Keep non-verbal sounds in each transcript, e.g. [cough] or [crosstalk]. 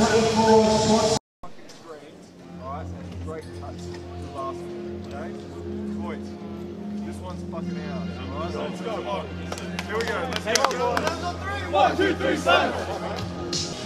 24, sponsored green, alright, and great touch this one's fucking out? Let's go. Here we go, let's go. One, two, three, seven!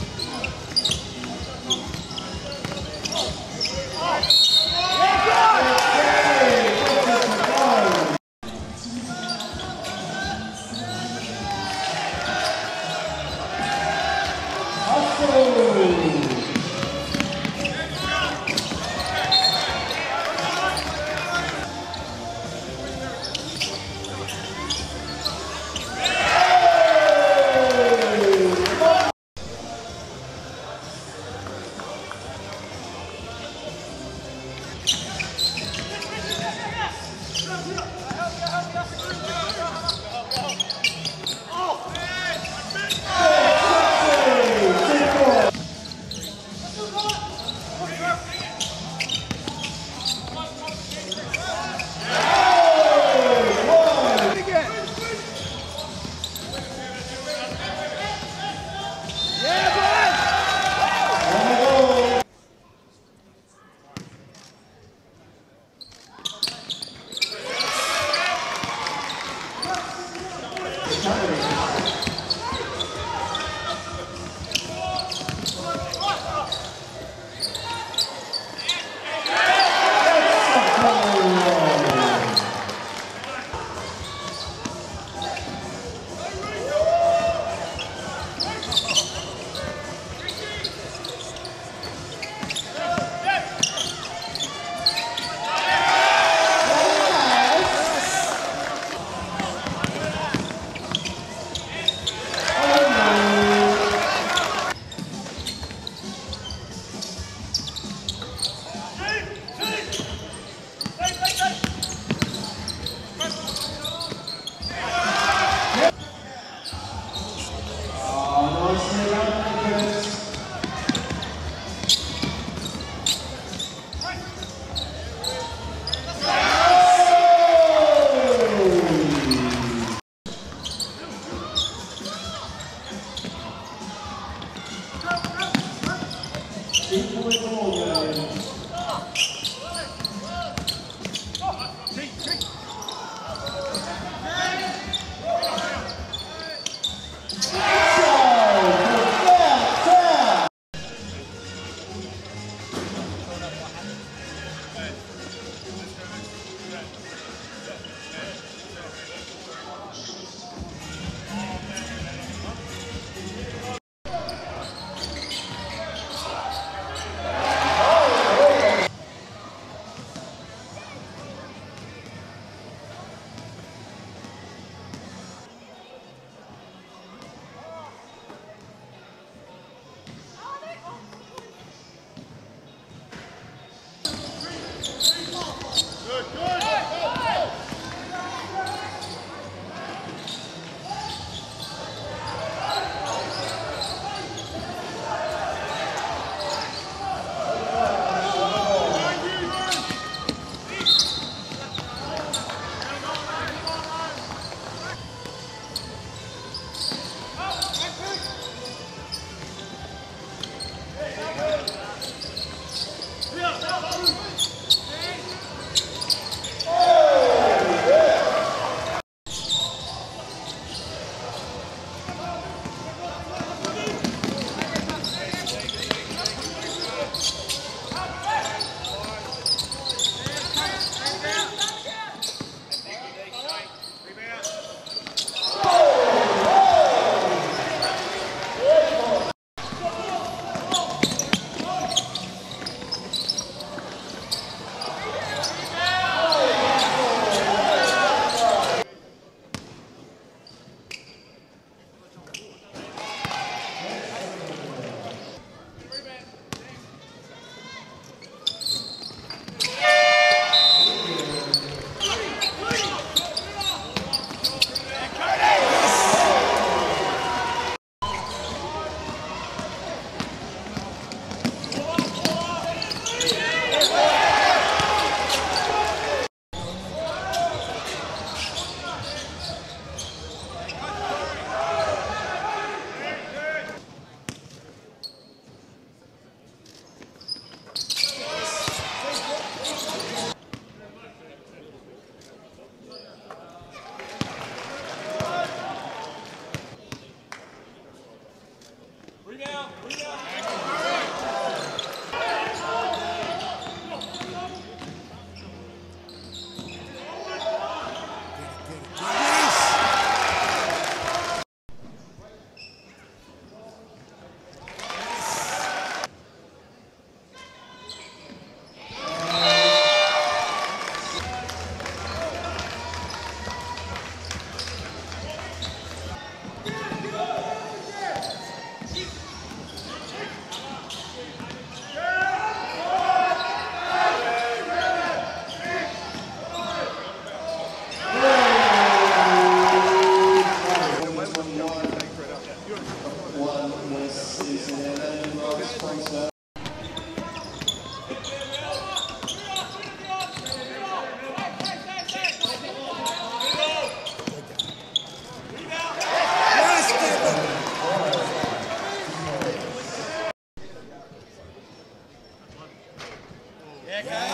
Yeah.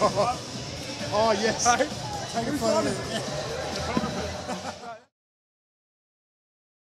[laughs] Oh yes. Take a photo.